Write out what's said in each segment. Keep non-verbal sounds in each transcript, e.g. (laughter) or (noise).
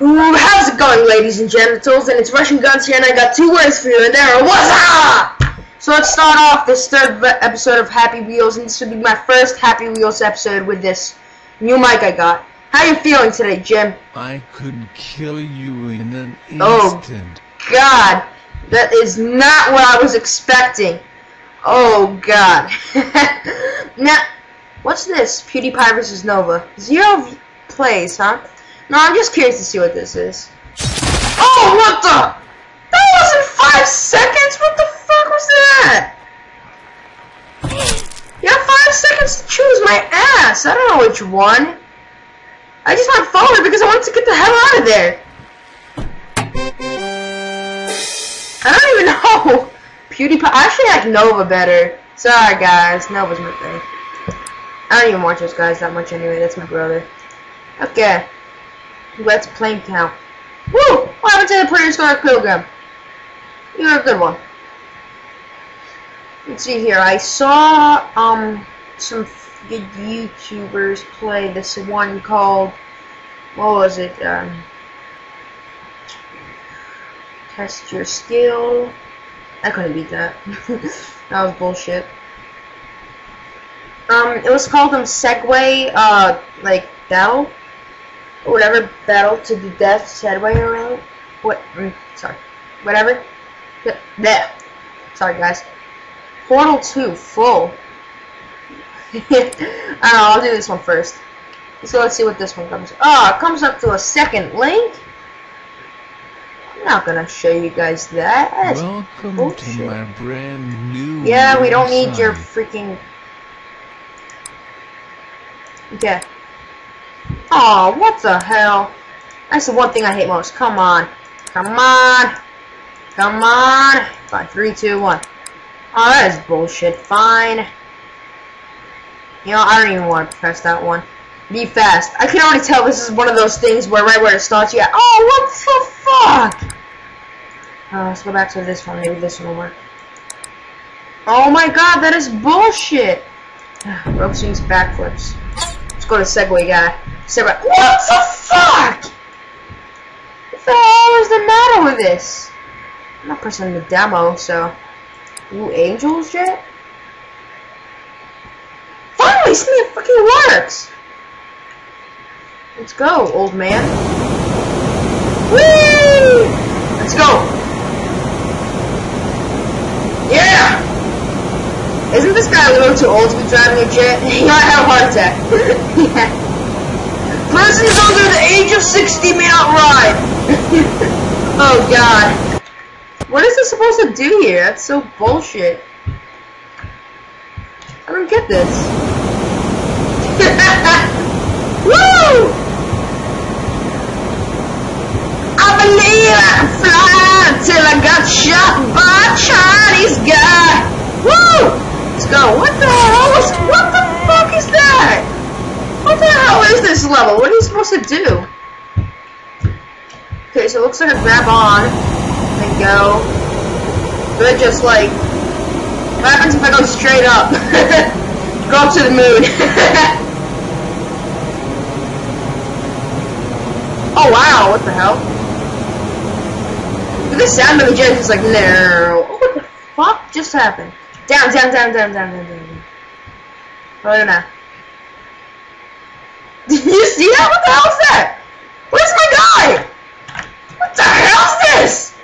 Ooh, how's it going, ladies and genitals? And it's Russian Guns here, and I got two words for you, and they're what's up? So let's start off this third episode of Happy Wheels, and this will be my first Happy Wheels episode with this new mic I got. How are you feeling today, Jim? I could kill you in an oh, instant. Oh. God, that is not what I was expecting. Oh God. (laughs) now, what's this? PewDiePie versus Nova. Zero plays, huh? No, I'm just curious to see what this is. Oh, what the? That wasn't five seconds. What the fuck was that? You have five seconds to choose my ass. I don't know which one. I just went forward because I wanted to get the hell out of there. I don't even (laughs) know. PewDiePie. I actually like Nova better. Sorry, guys. Nova's my thing. I don't even watch those guys that much anyway. That's my brother. Okay. Let's plane count. Woo! What happened to the prehistoric pilgrim? You're a good one. Let's see here. I saw um some good YouTubers play this one called what was it? Um, test your skill. I couldn't beat that. (laughs) that was bullshit. Um, it was called um Segway, uh, like or whatever battle to the death Segway around. What? Mm, sorry, whatever. Th- There. Sorry, guys. Portal 2 full. (laughs) I don't know. I'll do this one first. So let's see what this one comes. Oh, it comes up to a second link. I'm not gonna show you guys that. That's Welcome bullshit. to my brand new. yeah, we don't need your freaking. Okay. Oh, what the hell? That's the one thing I hate most. Come on. Come on. Come on. Fine. Three, two, one. Oh, that is bullshit. Fine. You know, I don't even want to press that one. Be fast. I can already tell this is one of those things where right where it starts, you got, oh, what the fuck? Uh, let's go back to this one. Maybe this one will work. Oh my god, that is bullshit. (sighs) Rope swings backflips. Let's go to Segway guy. Segway. What the fuck? What the hell is the matter with this? I'm not pressing the demo, so. Ooh, Angels Jet? Finally, something fucking works! Let's go, old man. Whee! Let's go! Yeah! Isn't this guy a little too old to be driving a jet? (laughs) He might have a heart attack. (laughs) yeah. Persons under the age of 60 may not ride. (laughs) oh god. What is this supposed to do here? That's so bullshit. I don't get this. (laughs) Woo! I believe I can fly until I got shot by a Chinese guy. Woo! Let's go. What the hell is, what the fuck is that? What the hell is this level? What are you supposed to do? Okay, so it looks like I grab on and go. But just like, what happens if I go straight up? (laughs) go up to the moon. (laughs) oh wow, what the hell? The sound of the jet is like, no. Oh, what the fuck just happened? Down, down, down, down, down, down, down. Oh, right now. You see that? What the hell is that? Where's my guy? What the hell is this?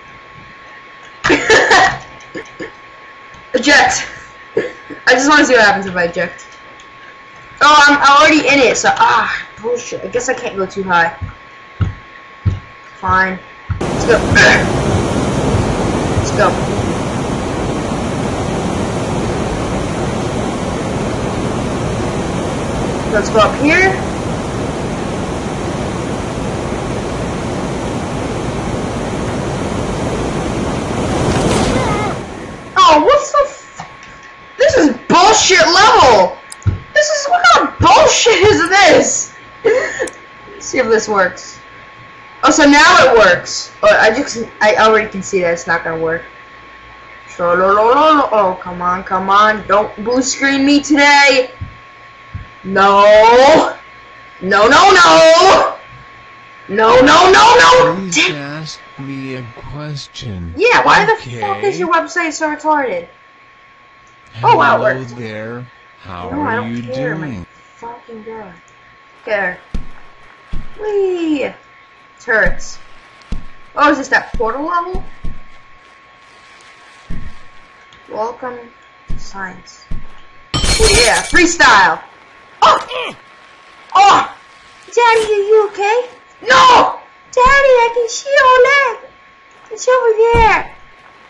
(laughs) eject. I just want to see what happens if I eject. Oh, I'm already in it, so ah, bullshit. I guess I can't go too high. Fine. Let's go. (clears throat) Let's go. Let's go up here. Oh, what's the f- This is This is- what kind of bullshit is this? Let's see if this works. Oh, so now it works. Oh, I just, I already can see that it's not gonna work. Oh, come on, come on. Don't blue screen me today. No. No, no, no. No, no, no, no! Please ask me a question. Yeah, why the fuck is your website so retarded? Hello Oh, wow, it worked. there. How No, I are don't you care, my doing? fucking god. There. Whee! Turrets. Oh, is this that portal level? Welcome to science. Oh yeah, freestyle! Oh! Oh! Daddy, are you okay? No! Daddy, I can see your leg! It's over there!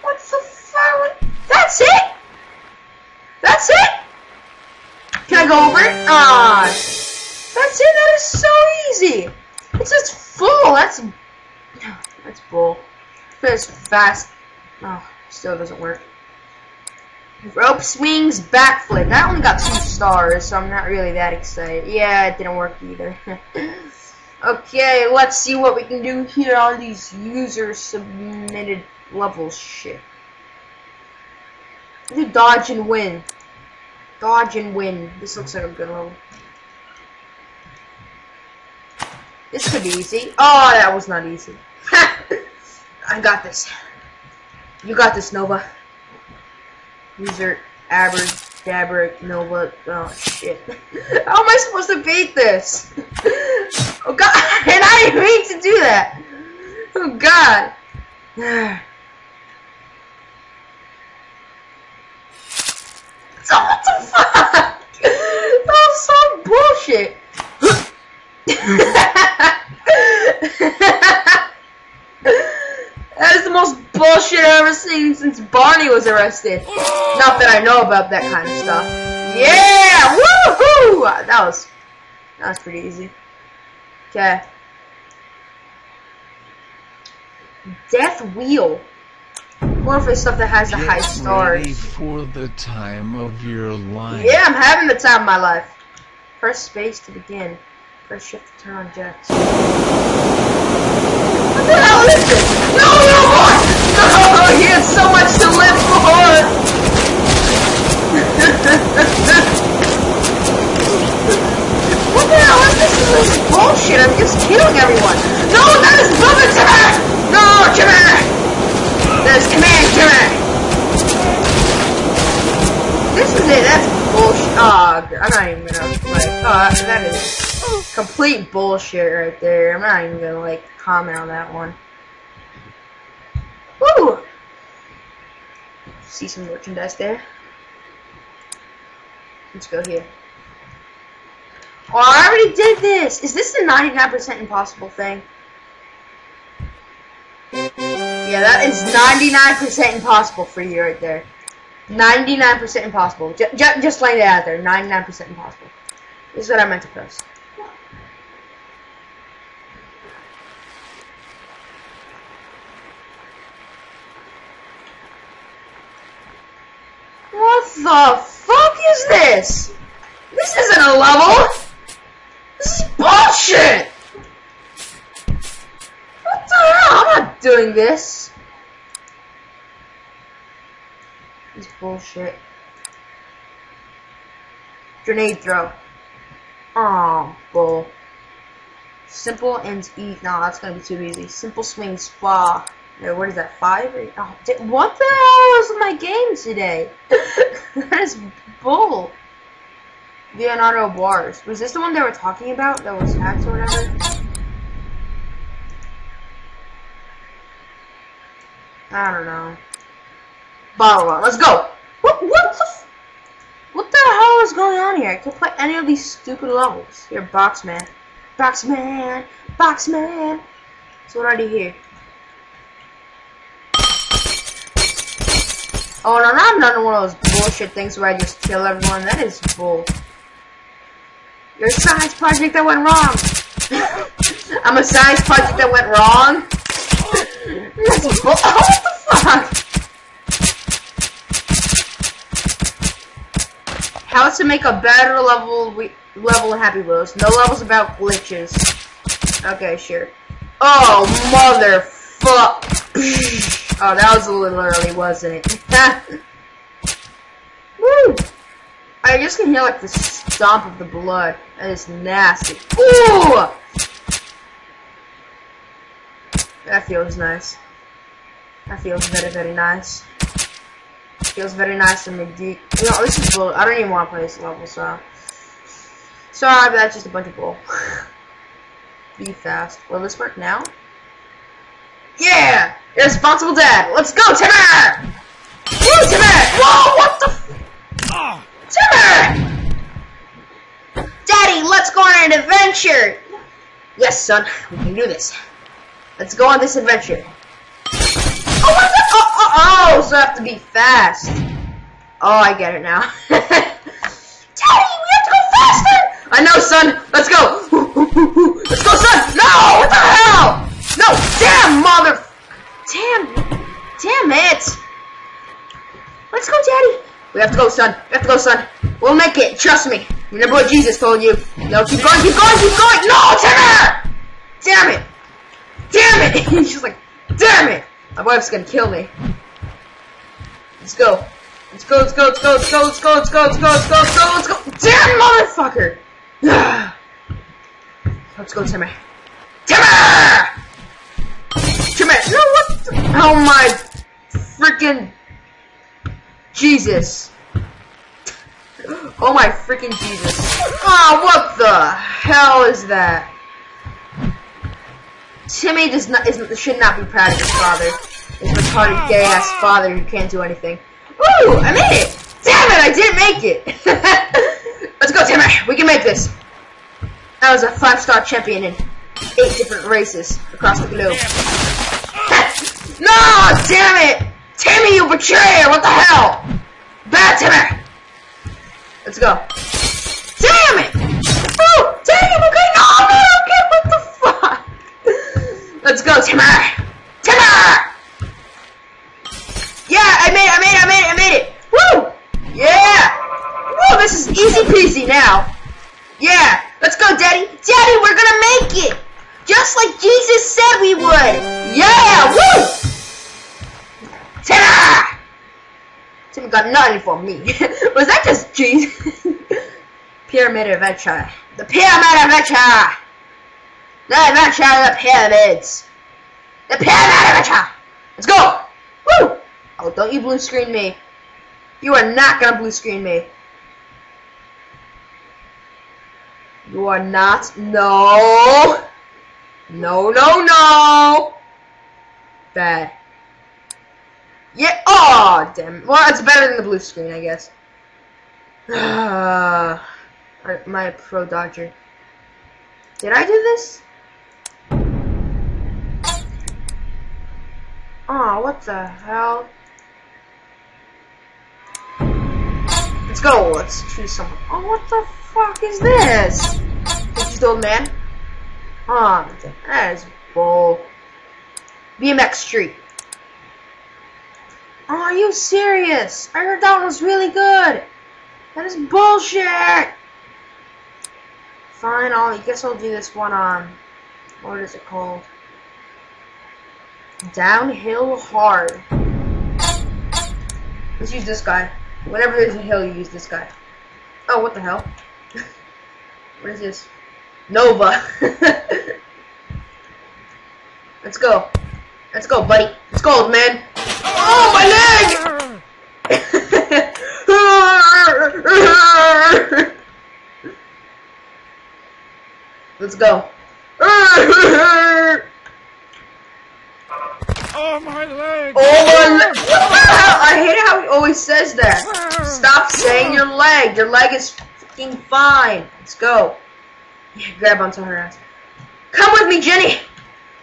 What the fuck? That's it? That's it? Can I go over it? Ah, that's it. That is so easy. It's just full. That's no, that's bull. It's fast. Oh, still doesn't work. Rope swings, backflip. I only got two stars, so I'm not really that excited. Yeah, it didn't work either. (laughs) okay, let's see what we can do here on these user submitted levels. Shit. Do dodge and win. Dodge and win. This looks like a good level. This could be easy. Oh, that was not easy. (laughs) I got this. You got this, Nova. User Aber Dabber Nova. Oh shit. (laughs) How am I supposed to beat this? (laughs) oh god, and I didn't mean to do that. Oh god. (sighs) So what fuck? That was some bullshit. (laughs) that is the most bullshit I've ever seen since Barney was arrested. Not that I know about that kind of stuff. Yeah! Woohoo! That was that was pretty easy. Okay. Death Wheel. More for stuff that has the high Get stars. for the time of your life. Yeah, I'm having the time of my life. Press space to begin. Press shift to turn on jets. What the hell is this? No, no more! No, he has so much to live for! (laughs) what the hell is this? This is bullshit. I'm just killing everyone. No, that is moving Jimmy! No, Jimmy! That is command Jimmy! This is it. That's bullshit. Oh, ah, I'm not even gonna like. Oh, that is complete bullshit right there. I'm not even gonna like comment on that one. Woo! See some merchandise there. Let's go here. Oh, I already did this. Is this the 99% impossible thing? Yeah, that is 99% impossible for you right there. 99% impossible. J just laying it out there. 99% impossible. This is what I meant to post. What the fuck is this? This isn't a level! This is bullshit! What the hell? I'm not doing this. This is bullshit. Grenade throw. Oh, bull. Simple and eat. No, that's gonna be too easy. Simple swing spa. No, what is that? Five? Oh, what the hell is my game today? (laughs) that is bull. Leonardo bars. Was this the one they were talking about? That was hacked or whatever? I don't know. Run. Let's go. What? What the? F- what the hell is going on here? I can't play any of these stupid levels. Here, Boxman. Boxman. Boxman. So what I do here? Oh, no, I'm not one of those bullshit things where I just kill everyone. That is bull. Your science project that went wrong. (laughs) I'm a science project that went wrong. (laughs) That's bull. Oh, (laughs) what the fuck? How to make a better level level Happy Wheels. No levels about glitches. Okay, sure. Oh, motherfuck. (clears throat) oh, that was a little early, wasn't it? (laughs) Woo! I just can hear like the stomp of the blood. That is nasty. Ooh! That feels nice. That feels very, very nice. Feels very nice to me deep. You know, this is bull. I don't even want to play this level, so. Sorry, but that's just a bunch of bull. (laughs) Be fast. Will this work now? Yeah! Irresponsible dad! Let's go, Timmer! Woo, Timmer! Whoa, what the f- Timmer! Daddy, let's go on an adventure! Yes, son, we can do this. Let's go on this adventure. Oh, what the? Oh, oh, so I have to be fast. Oh, I get it now. (laughs) Daddy, we have to go faster! I know, son. Let's go. Let's go, son. No, what the hell? No, damn, mother. Damn, damn it. Let's go, Daddy. We have to go, son. We have to go, son. We'll make it. Trust me. Remember what Jesus told you. No, keep going, keep going, keep going. No, Timmer! Damn it. Damn it. (laughs) He's just like, damn it. My wife's gonna kill me. Let's go. Let's go, let's go, let's go, let's go, let's go, let's go, let's go, let's go, let's go, let's go. Damn motherfucker! (sighs) let's go, Timmer. Timmer! Timmer! No, what the? Oh my freaking Jesus. Oh my freaking Jesus. Oh, what the hell is that? Timmy does not is, should not be proud of his father. Retarded gay ass father who can't do anything. Woo! I made it! Damn it, I didn't make it! (laughs) Let's go, Timmy! We can make this! I was a five star champion in eight different races across the globe. (laughs) no! Damn it! Timmy, you betrayer! What the hell? Bad Timmy! Let's go. Damn it! Oh, damn, okay, no, no, okay, what the fuck? (laughs) Let's go, Timmer! Timmer! Yeah, I made it, I made it, I made it, I made it! Woo! Yeah! Woo, this is easy peasy now. Yeah, let's go, Daddy. Daddy, we're gonna make it! Just like Jesus said we would! Yeah! Woo! Timmer! Timmy got nothing for me. (laughs) Was that just Jesus? (laughs) Pyramid Adventure. The Pyramid Adventure! The Adventure of the Pyramids! The Pyramid Adventure! Let's go! Woo! Oh, don't you blue screen me. You are not gonna blue screen me. You are not. No! No, no, no! Bad. Yeah. Oh, damn. Well, it's better than the blue screen, I guess. (sighs) Uh, my pro dodger. Did I do this? Oh, what the hell? Let's go. Let's choose someone. Oh, what the fuck is this? Just old man. Oh, that is bull. BMX Street. Oh, are you serious? I heard that was really good. That is bullshit. Fine, I'll, I guess I'll do this one on, what is it called? Downhill hard. Let's use this guy. Whenever there's a hill, you use this guy. Oh, what the hell? (laughs) what is this? Nova. Let's go. Let's go, buddy. Let's go, old man. Oh, my leg! Let's go. Oh, my leg! Oh my leg! What the hell? I hate how he always says that. Stop saying your leg. Your leg is fucking fine. Let's go. Grab onto her ass. Come with me, Jenny.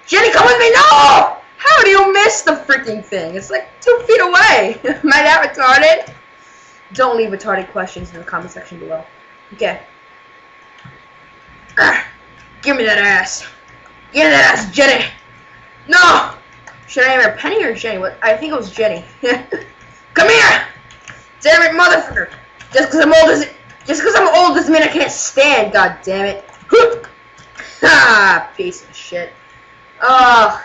Jenny, come with me. No! How do you miss the freaking thing? It's like two feet away. (laughs) Am I that retarded? Don't leave retarded questions in the comment section below. Okay. Ah, give me that ass. Give me that ass, Jenny. No! Should I name her Penny or Jenny? What? I think it was Jenny. (laughs) Come here! Damn it, motherfucker! Just because I'm old as just because I'm old doesn't mean I can't stand. God damn it! Ha! (laughs) Ah, piece of shit. Oh,